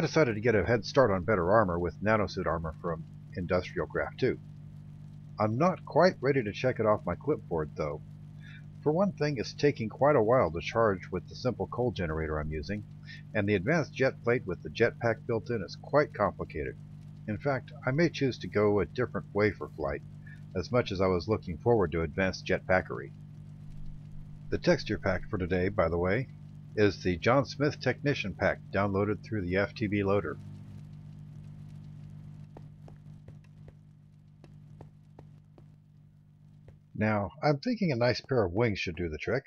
I decided to get a head start on better armor with nanosuit armor from Industrial Craft 2. I'm not quite ready to check it off my clipboard though. For one thing, it's taking quite a while to charge with the simple coal generator I'm using, and the advanced jet plate with the jetpack built in is quite complicated. In fact, I may choose to go a different way for flight, as much as I was looking forward to advanced jetpackery. The texture pack for today, by the way, is the John Smith Technician Pack downloaded through the FTB loader. Now, I'm thinking a nice pair of wings should do the trick.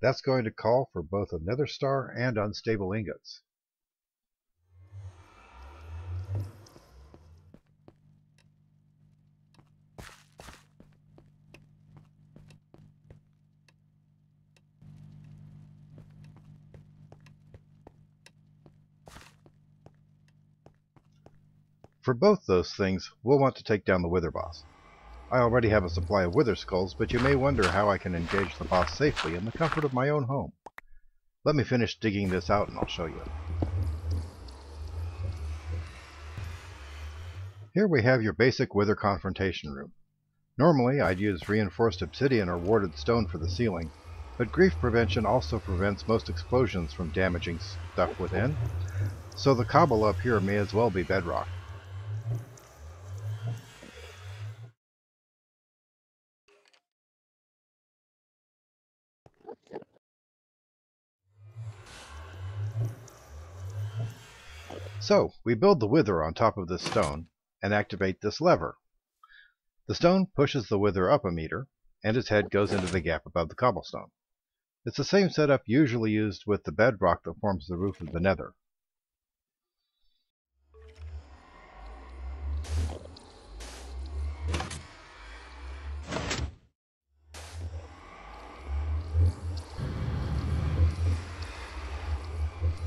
That's going to call for both a nether star and unstable ingots. For both those things, we'll want to take down the Wither boss. I already have a supply of Wither skulls, but you may wonder how I can engage the boss safely in the comfort of my own home. Let me finish digging this out and I'll show you. Here we have your basic Wither confrontation room. Normally I'd use reinforced obsidian or warded stone for the ceiling, but grief prevention also prevents most explosions from damaging stuff within, so the cobble up here may as well be bedrock. So, we build the wither on top of this stone and activate this lever. The stone pushes the wither up a meter, and its head goes into the gap above the cobblestone. It's the same setup usually used with the bedrock that forms the roof of the nether.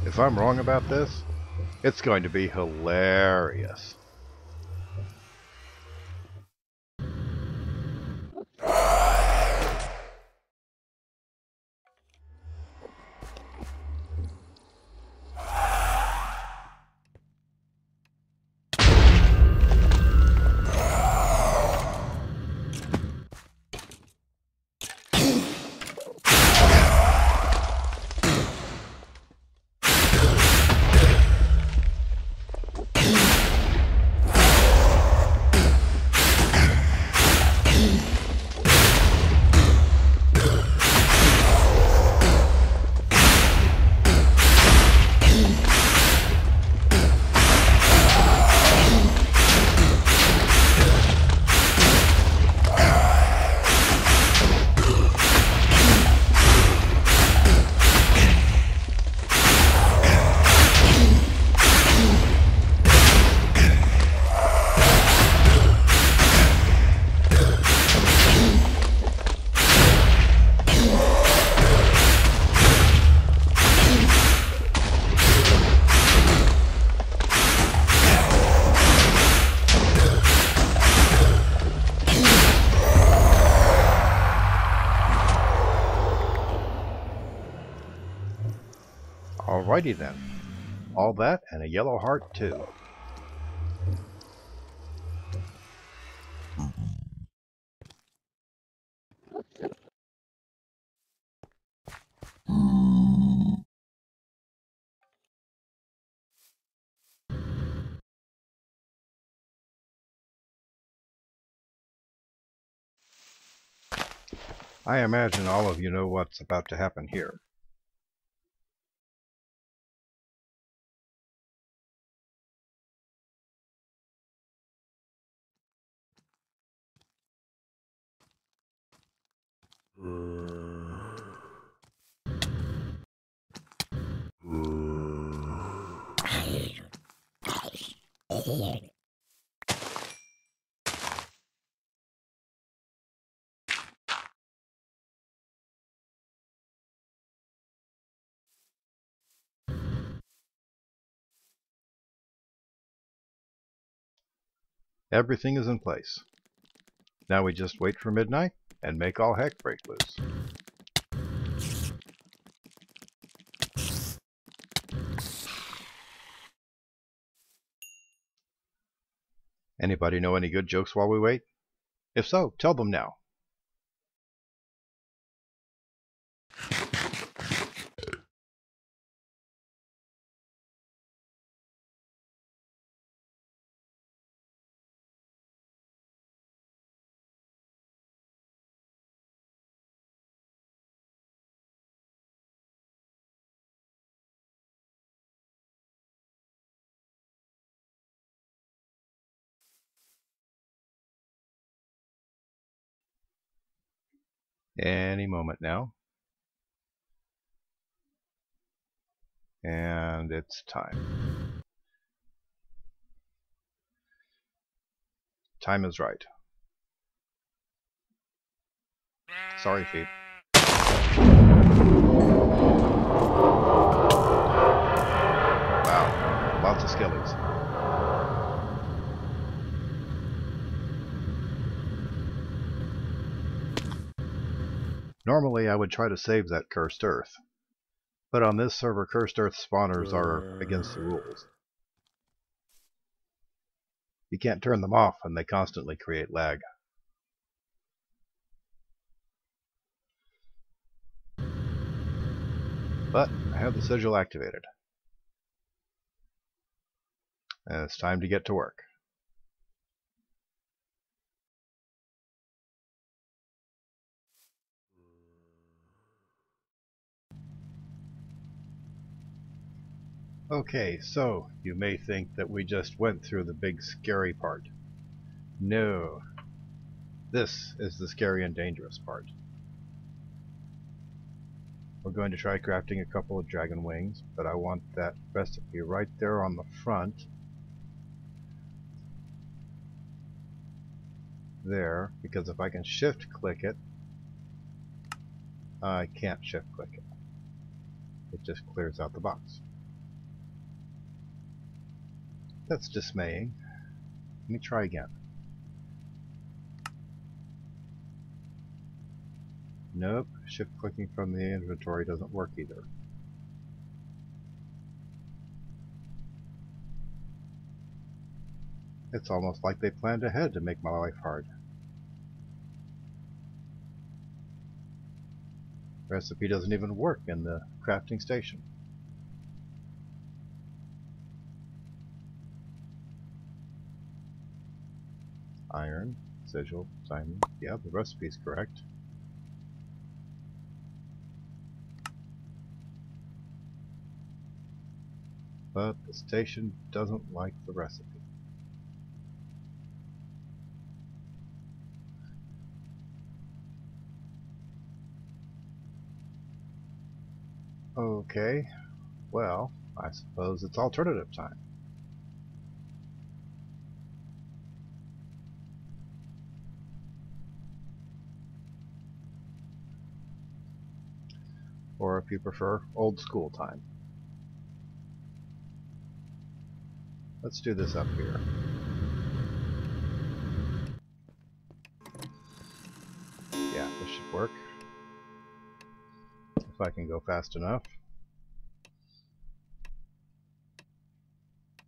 If I'm wrong about this, it's going to be hilarious. Alrighty then. All that and a yellow heart, too. I imagine all of you know what's about to happen here. Everything is in place. Now we just wait for midnight and make all heck break loose. Anybody know any good jokes while we wait? If so, tell them now. Any moment now. And it's time. Time is right. Sorry, Phoebe. Wow, lots of skellies. Normally I would try to save that cursed earth, but on this server cursed earth spawners are against the rules. You can't turn them off and they constantly create lag. But I have the sigil activated. And it's time to get to work. Okay, so you may think that we just went through the big scary part. No. This is the scary and dangerous part. We're going to try crafting a couple of dragon wings, but I want that recipe right there on the front. There, because if I can shift click it, I can't shift click it. It just clears out the box. That's dismaying. Let me try again. Nope, shift clicking from the inventory doesn't work either. It's almost like they planned ahead to make my life hard. Recipe doesn't even work in the crafting station. Iron, sigil, diamond. Yeah, the recipe is correct. But the station doesn't like the recipe. Okay, well, I suppose it's alternative time. Or if you prefer, old school time. Let's do this up here. Yeah, this should work. If I can go fast enough.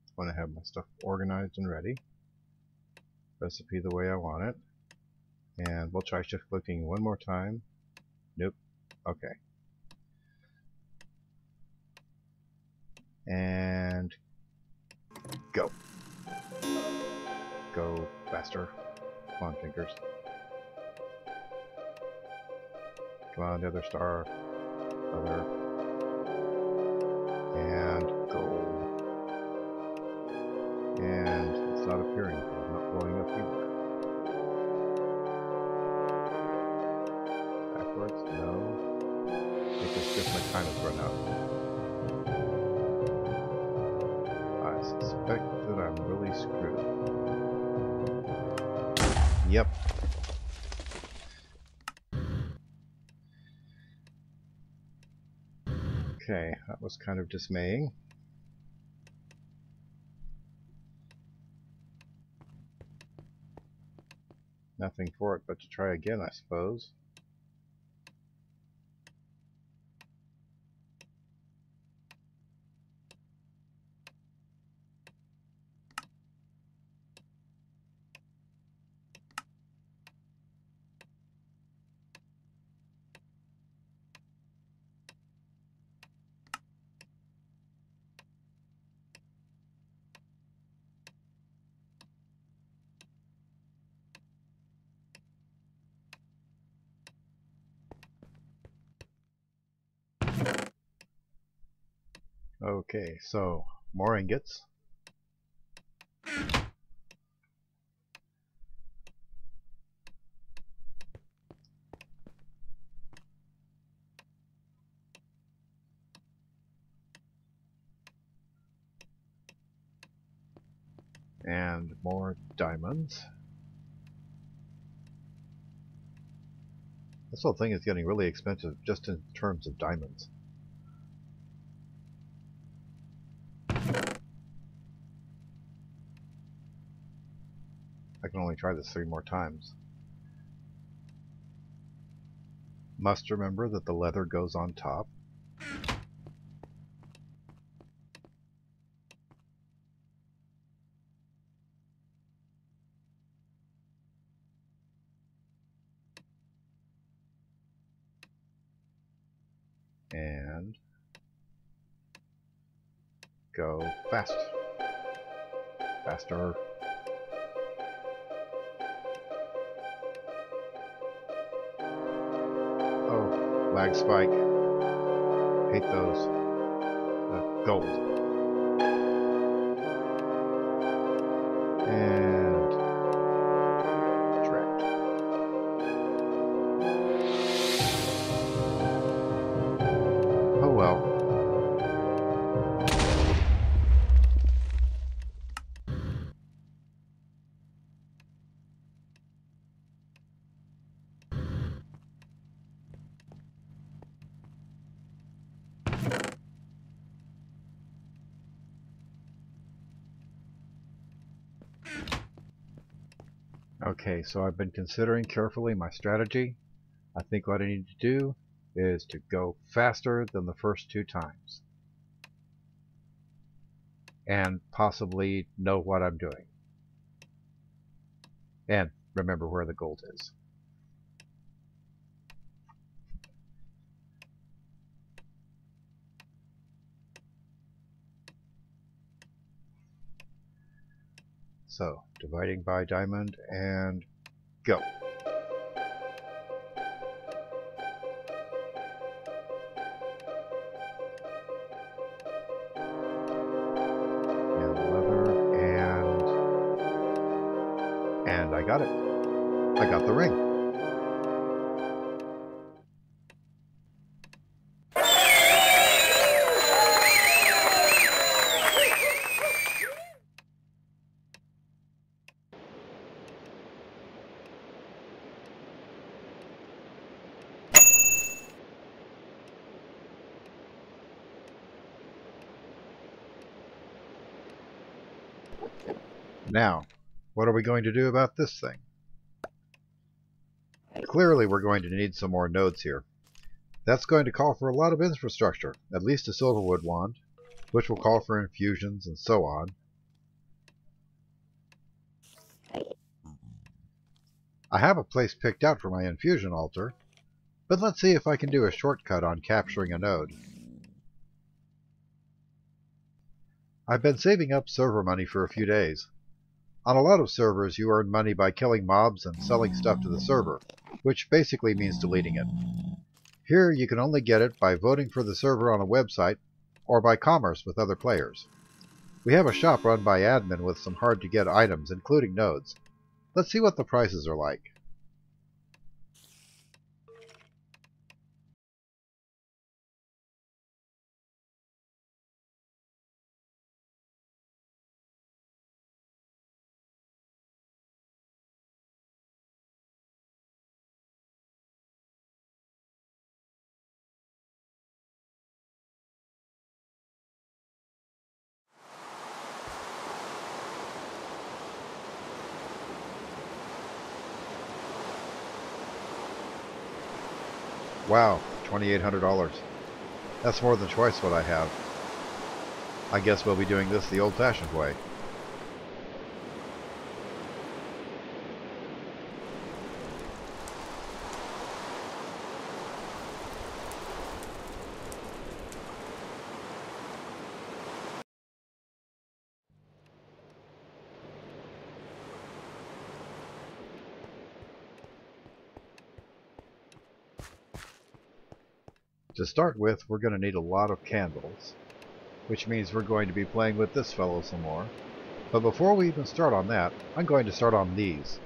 I want to have my stuff organized and ready. Recipe the way I want it. And we'll try shift clicking one more time. Nope. Okay. And go. Go faster. Come on, fingers. Come on, the other star. Other. And go. And it's not appearing. It's not blowing up either. Backwards? No. I think it's just my time has run out. Yep. Okay, that was kind of dismaying. Nothing for it but to try again, I suppose. Okay, so more ingots. And more diamonds. This whole thing is getting really expensive just in terms of diamonds. Can only try this three more times. Must remember that the leather goes on top. And go fast. Faster. Lag spike. Hate those. Uh, gold. And so I've been considering carefully my strategy. I think what I need to do is to go faster than the first two times. And possibly know what I'm doing. And remember where the gold is. So, dividing by diamond and go. Now, what are we going to do about this thing? Clearly, we're going to need some more nodes here. That's going to call for a lot of infrastructure, at least a Silverwood wand, which will call for infusions and so on. I have a place picked out for my infusion altar, but let's see if I can do a shortcut on capturing a node. I've been saving up server money for a few days, on a lot of servers, you earn money by killing mobs and selling stuff to the server, which basically means deleting it. Here, you can only get it by voting for the server on a website or by commerce with other players. We have a shop run by admin with some hard-to-get items, including nodes. Let's see what the prices are like. Wow, $2,800. That's more than twice what I have. I guess we'll be doing this the old-fashioned way. To start with, we're going to need a lot of candles, which means we're going to be playing with this fellow some more. But before we even start on that, I'm going to start on these.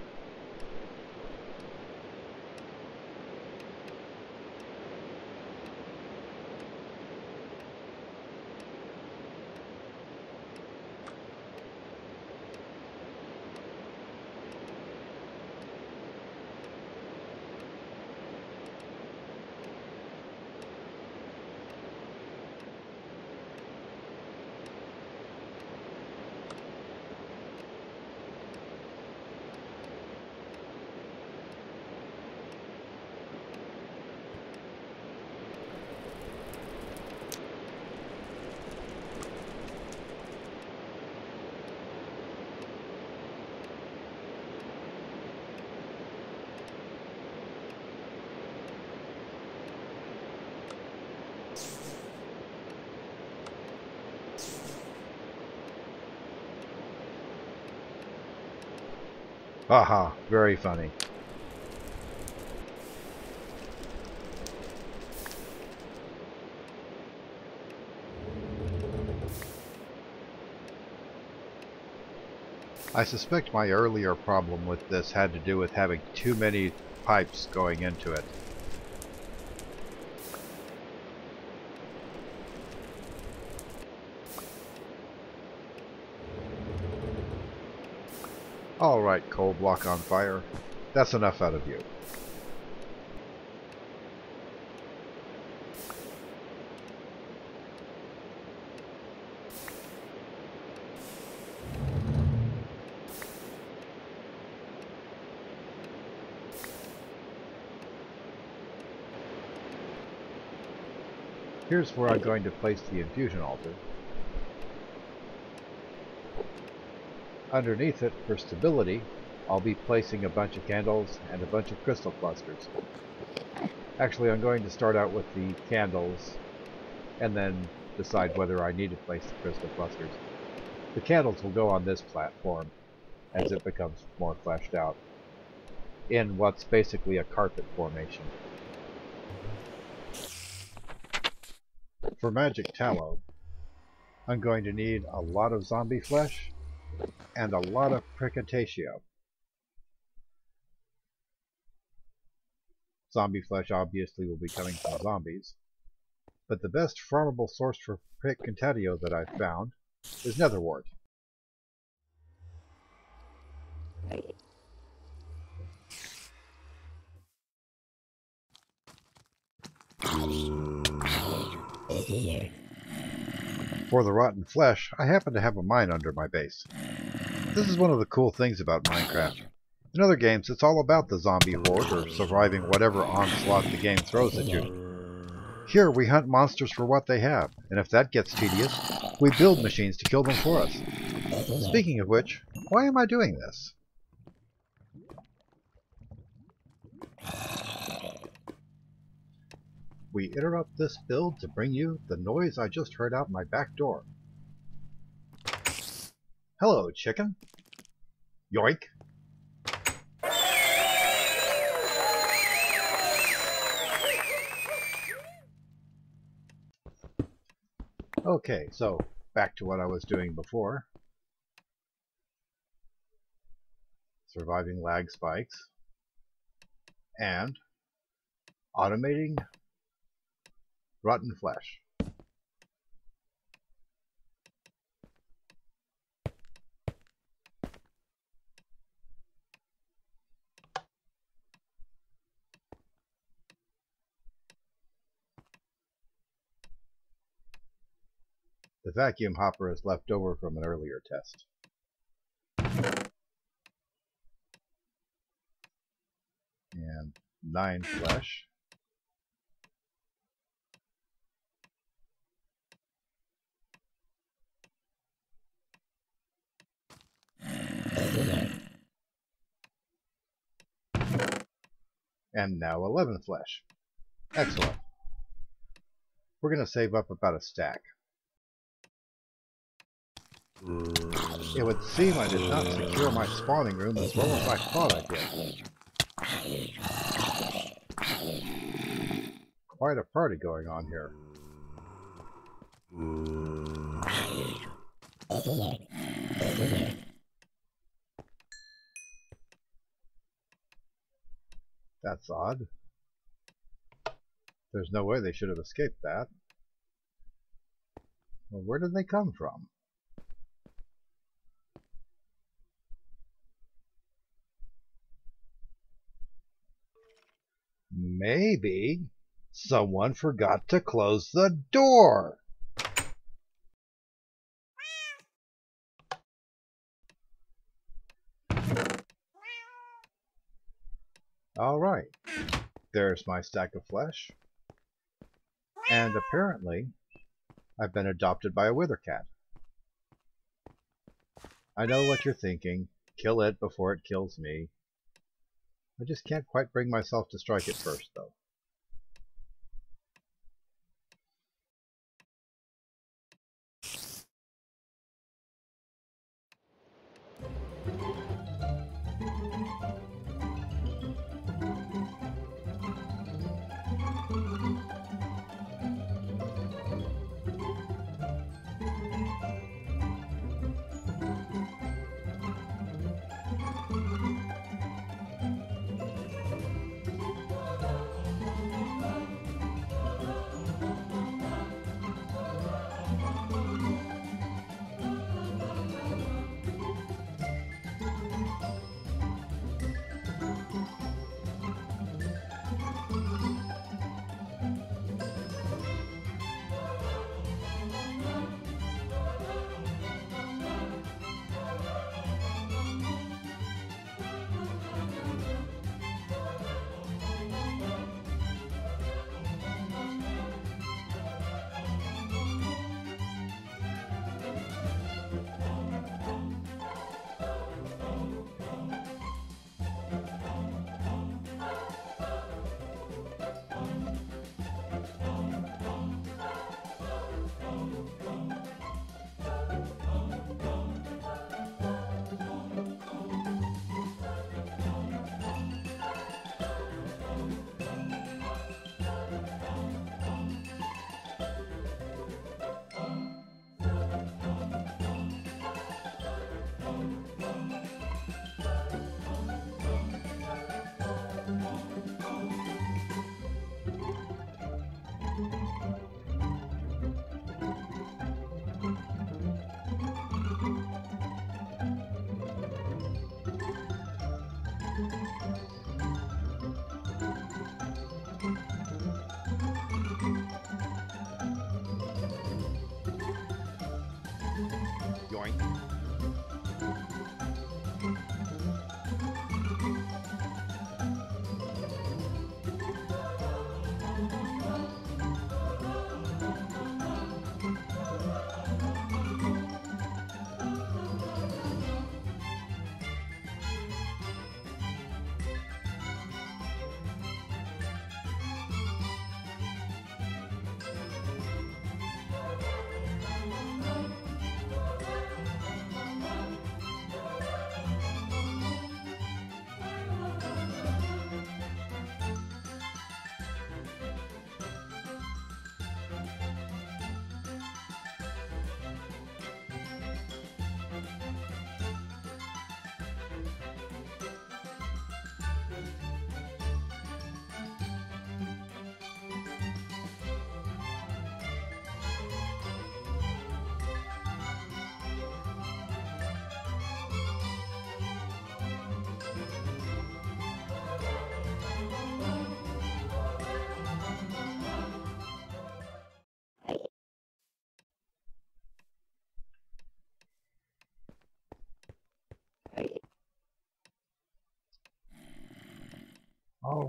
Haha, very funny. I suspect my earlier problem with this had to do with having too many pipes going into it. Alright, coal block on fire. That's enough out of you. Here's where I'm going to place the infusion altar. Underneath it, for stability, I'll be placing a bunch of candles and a bunch of crystal clusters. Actually, I'm going to start out with the candles and then decide whether I need to place the crystal clusters. The candles will go on this platform as it becomes more fleshed out in what's basically a carpet formation. For magic tallow, I'm going to need a lot of zombie flesh and a lot of Praecantatio. Zombie flesh obviously will be coming from zombies, but the best farmable source for Praecantatio that I've found is Netherwort. For the rotten flesh, I happen to have a mine under my base. This is one of the cool things about Minecraft. In other games, it's all about the zombie horde or surviving whatever onslaught the game throws at you. Here, we hunt monsters for what they have, and if that gets tedious, we build machines to kill them for us. Speaking of which, why am I doing this? We interrupt this build to bring you the noise I just heard out my back door. Hello, chicken. Yoink. Okay, so back to what I was doing before. Surviving lag spikes. And automating rotten flesh. The vacuum hopper is left over from an earlier test. And nine flesh. And now 11 flesh. Excellent. We're going to save up about a stack. It would seem I did not secure my spawning room as well as I thought I did. Quite a party going on here. That's odd. There's no way they should have escaped that. Well, where did they come from? Maybe someone forgot to close the door. All right, there's my stack of flesh. And apparently, I've been adopted by a wither cat. I know what you're thinking. Kill it before it kills me. I just can't quite bring myself to strike it first, though.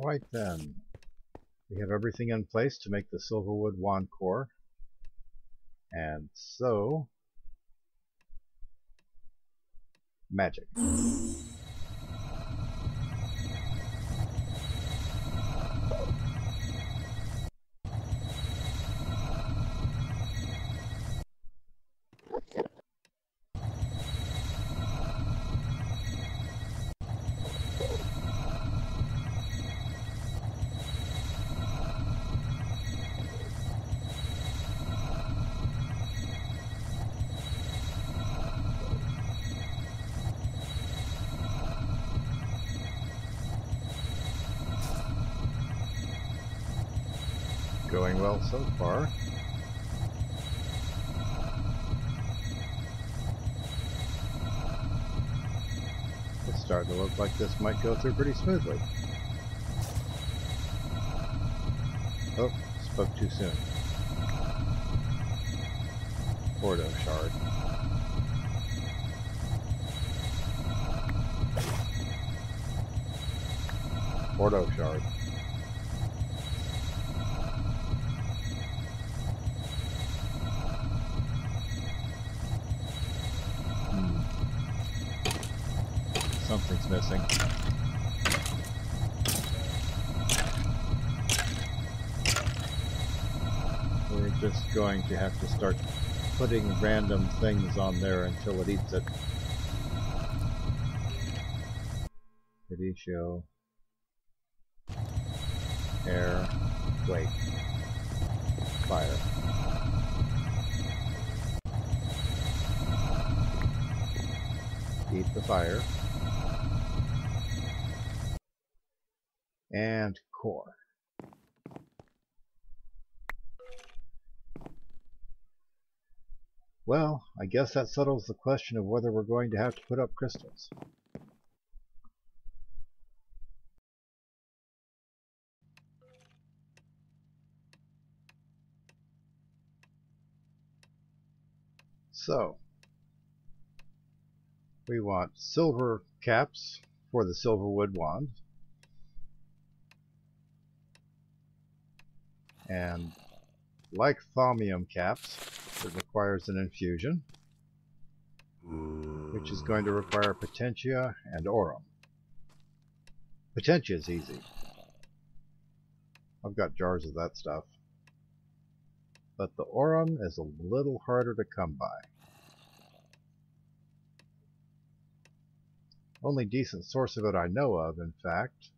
Alright then. We have everything in place to make the Silverwood wand core. And so... Magic. So far. It's starting to look like this might go through pretty smoothly. Oh, spoke too soon. Ordo shard. Ordo shard. Missing. We're just going to have to start putting random things on there until it eats it. Radicchio. Air. Wait. Fire. Eat the fire. And core. Well, I guess that settles the question of whether we're going to have to put up crystals. So, we want silver caps for the silverwood wand. And like thaumium caps, it requires an infusion, which is going to require potentia and aurum. Potentia is easy. I've got jars of that stuff. But the aurum is a little harder to come by. Only decent source of it I know of, in fact,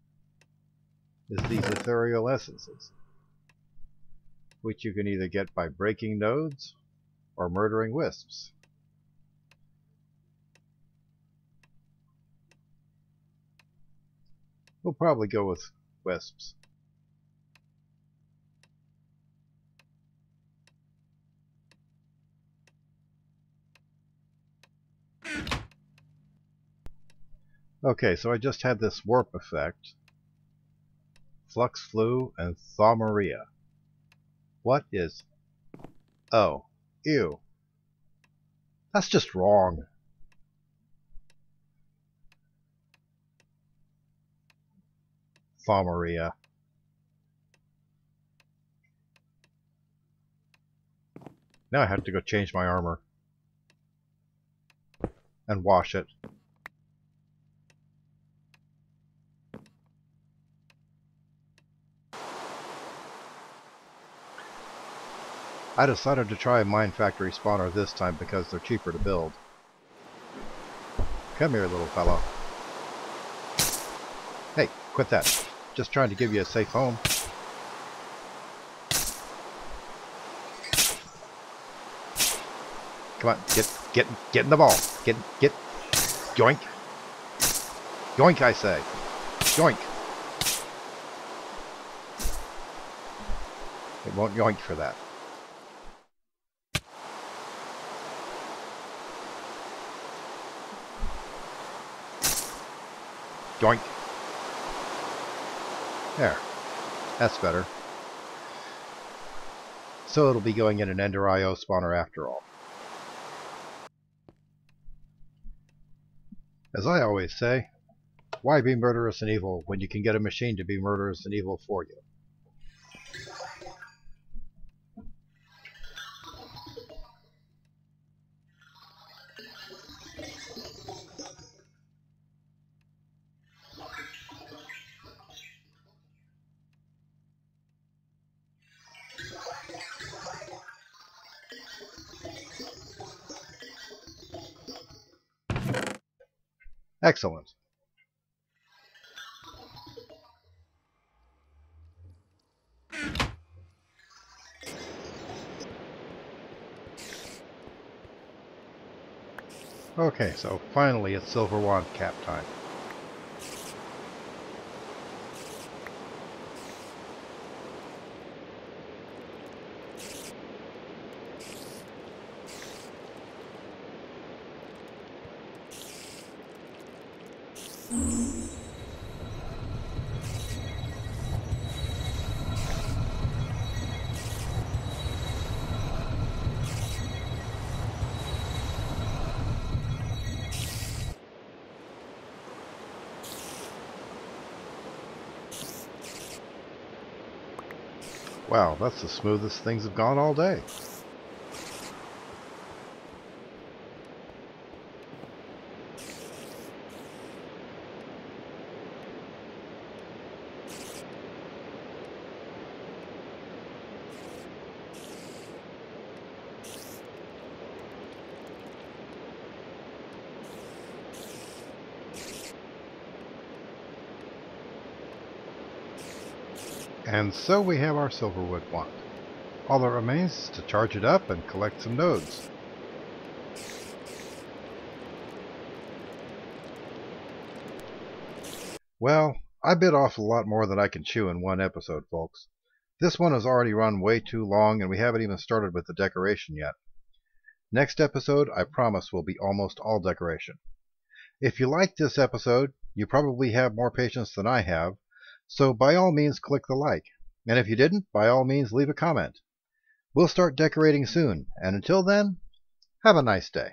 is these ethereal essences, which you can either get by breaking nodes or murdering wisps. We'll probably go with wisps. Okay, so I just had this warp effect. Flux Flu and Thaumarhia. What is... Oh. Ew. That's just wrong. Thaumarhia. Now I have to go change my armor. And wash it. I decided to try a Mine Factory spawner this time because they're cheaper to build. Come here, little fellow. Hey, quit that. Just trying to give you a safe home. Come on, get, get, get in the ball. Get, get, yoink. Yoink, I say. Yoink. It won't yoink for that. Doink. There. That's better. So it'll be going in an Ender IO spawner after all. As I always say, Why be murderous and evil when you can get a machine to be murderous and evil for you? Excellent. Okay, so finally it's Silver Wand cap time. Wow, that's the smoothest things have gone all day. And so we have our Silverwood wand. All that remains is to charge it up and collect some nodes. Well, I bit off a lot more than I can chew in one episode, folks. This one has already run way too long, and we haven't even started with the decoration yet. Next episode, I promise, will be almost all decoration. If you liked this episode, you probably have more patience than I have, so by all means click the like. And if you didn't, by all means leave a comment. We'll start decorating soon, and until then, have a nice day.